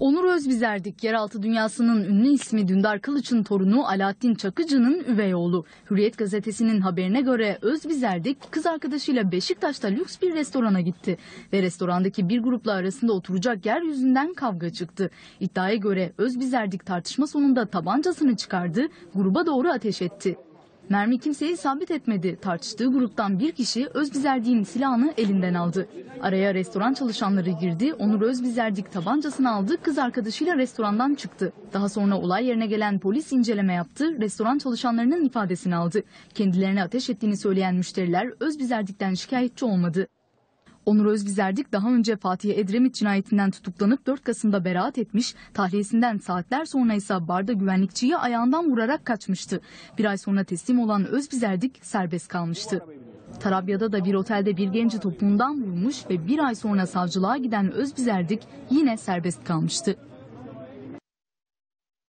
Onur Özbizerdik, yeraltı dünyasının ünlü ismi Dündar Kılıç'ın torunu Alaaddin Çakıcı'nın üvey oğlu. Hürriyet gazetesinin haberine göre Özbizerdik kız arkadaşıyla Beşiktaş'ta lüks bir restorana gitti. Ve restorandaki bir grupla arasında oturacak yer yüzünden kavga çıktı. İddiaya göre Özbizerdik tartışma sonunda tabancasını çıkardı, gruba doğru ateş etti. Mermi kimseyi sabit etmedi. Tartıştığı gruptan bir kişi Özbizerdik'in silahını elinden aldı. Araya restoran çalışanları girdi. Onur Özbizerdik tabancasını aldı. Kız arkadaşıyla restorandan çıktı. Daha sonra olay yerine gelen polis inceleme yaptı. Restoran çalışanlarının ifadesini aldı. Kendilerine ateş ettiğini söyleyen müşteriler Özbizerdik'ten şikayetçi olmadı. Onur Özbizerdik daha önce Fatih Edremit cinayetinden tutuklanıp 4 Kasım'da beraat etmiş, tahliyesinden saatler sonra ise barda güvenlikçiyi ayağından vurarak kaçmıştı. Bir ay sonra teslim olan Özbizerdik serbest kalmıştı. Tarabya'da da bir otelde bir genci topuğundan vurmuş ve bir ay sonra savcılığa giden Özbizerdik yine serbest kalmıştı.